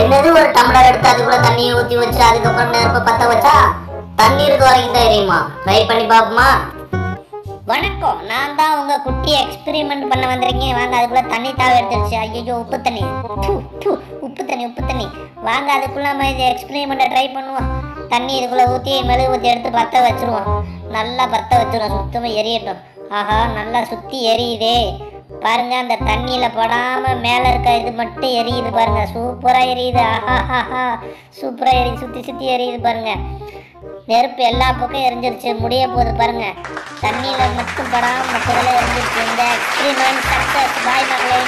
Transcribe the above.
என்னது ஒரு டம்ளர் எடுத்து அதுக்குள்ள தண்ணியை ஊத்தி வச்சு அதுக்கப்புறம் நெருப்பு பத்த வச்சா? தண்ணீர் வரைக்கும் தான் எரியுமா? ட்ரை பண்ணி பாப்போமா வணக்கம். நான் தான் உங்க குட்டி எக்ஸ்பெரிமெண்ட் பண்ண வந்திருக்கேன். வாங்க அதுக்குள்ள தண்ணி தாவ எடுத்துருச்சு. ஐயோ உப்பு தண்ணி. உப்பு தண்ணி உப்பு தண்ணி. வாங்க அதுக்குள்ள நம்ம இது எக்ஸ்பெரிமெண்ட்டை ட்ரை பண்ணுவோம். தண்ணி இதுக்குள்ள ஊற்றி மெழுகு ஊற்றி எடுத்து பற்ற வச்சிருவோம். நல்லா பற்ற வச்சிருவோம். சுத்தமாக எரியட்டும். ஆஹா நல்லா சுற்றி எரியுதே. பாருங்க அந்த தண்ணியில படாம மேல இருக்க இது மட்டும் எரியுது பாருங்க. சூப்பரா எரியுது. ஆஹா சூப்பரா எரியுது. சுத்தி சுத்தி எரியுது பாருங்க. நெருப்பு எல்லா பக்கம் எரிஞ்சிருச்சு. முடிய போகுது பாருங்க. தண்ணியில மட்டும் படாம மற்றதெல்லாம் எரிஞ்சிருச்சு. இந்த எக்ஸ்பிரிமெண்ட் சக்சஸ் பாய் மகளே